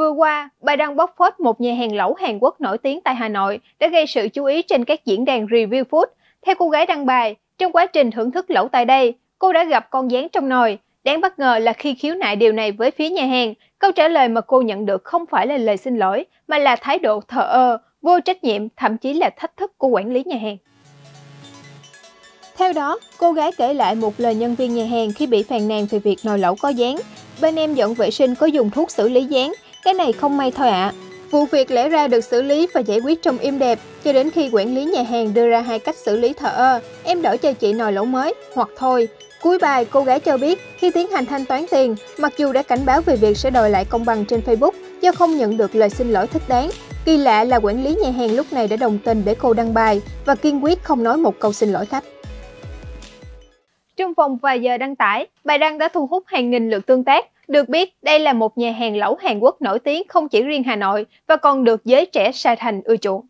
Vừa qua, bài đăng bóc phốt một nhà hàng lẩu Hàn Quốc nổi tiếng tại Hà Nội đã gây sự chú ý trên các diễn đàn review food. Theo cô gái đăng bài, trong quá trình thưởng thức lẩu tại đây, cô đã gặp con gián trong nồi. Đáng bất ngờ là khi khiếu nại điều này với phía nhà hàng, câu trả lời mà cô nhận được không phải là lời xin lỗi, mà là thái độ thờ ơ, vô trách nhiệm, thậm chí là thách thức của quản lý nhà hàng. Theo đó, cô gái kể lại một lời nhân viên nhà hàng khi bị phàn nàn về việc nồi lẩu có dán. Bên em dọn vệ sinh có dùng thuốc xử lý dán, cái này không may thôi ạ. À. Vụ việc lẽ ra được xử lý và giải quyết trong im đẹp, cho đến khi quản lý nhà hàng đưa ra hai cách xử lý thờ ơ, em đổi cho chị nồi lẩu mới, hoặc thôi. Cuối bài, cô gái cho biết khi tiến hành thanh toán tiền, mặc dù đã cảnh báo về việc sẽ đòi lại công bằng trên Facebook do không nhận được lời xin lỗi thích đáng, Kỳ lạ là quản lý nhà hàng lúc này đã đồng tình để cô đăng bài và kiên quyết không nói một câu xin lỗi khách. Trong vòng vài giờ đăng tải, bài đăng đã thu hút hàng nghìn lượt tương tác. Được biết, đây là một nhà hàng lẩu Hàn Quốc nổi tiếng không chỉ riêng Hà Nội và còn được giới trẻ Sa Thành ưa chuộng.